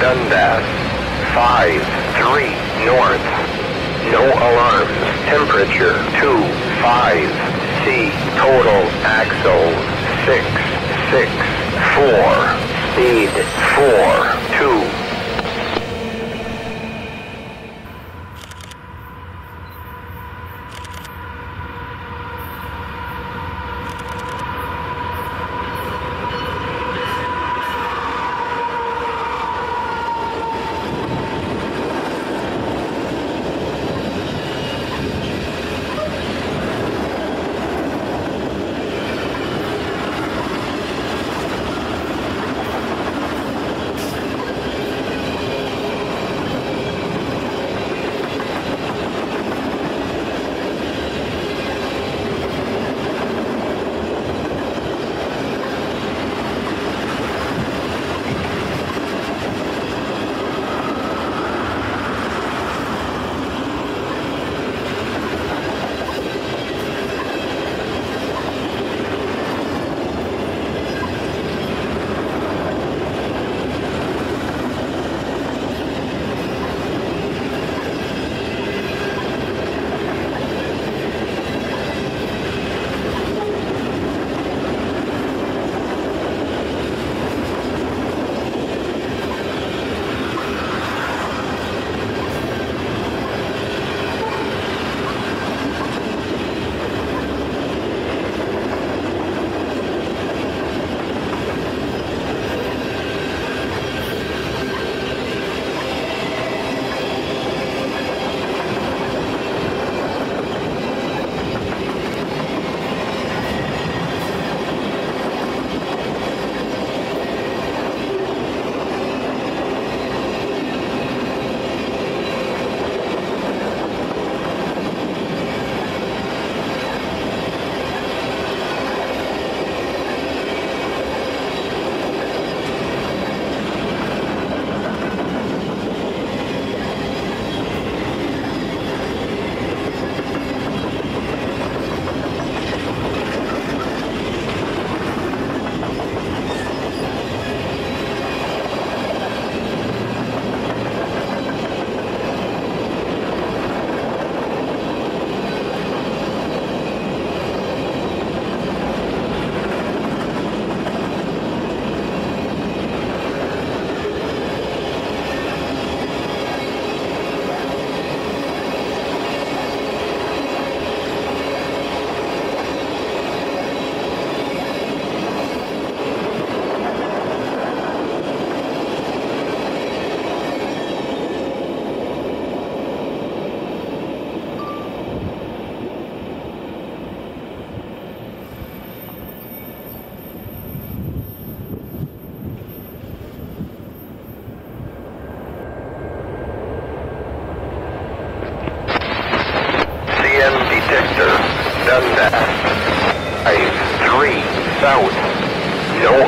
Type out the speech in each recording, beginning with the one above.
Dundas. 5, 3, north. No alarms. Temperature 2, 5. C, total axle 6, 6, 4. Speed 4, 2.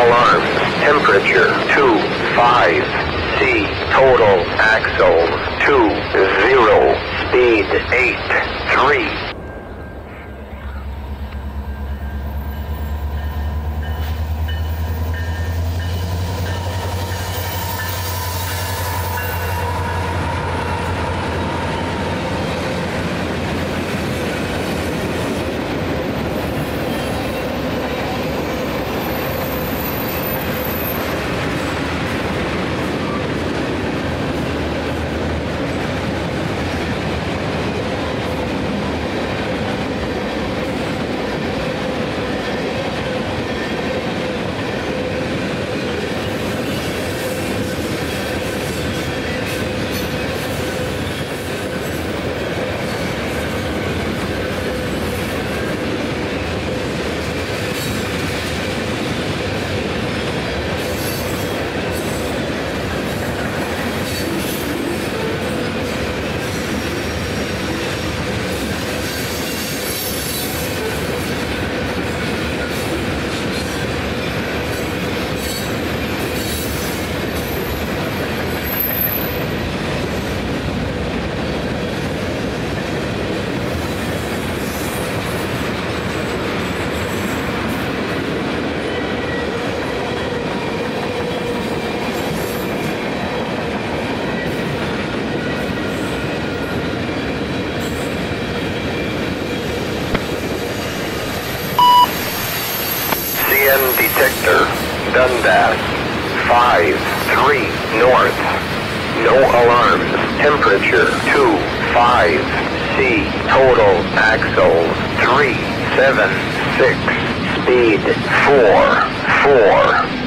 No alarms. Temperature 2, 5. C, total axles 2, 0. Speed 8, 3. 3-7-6. Speed 4-4.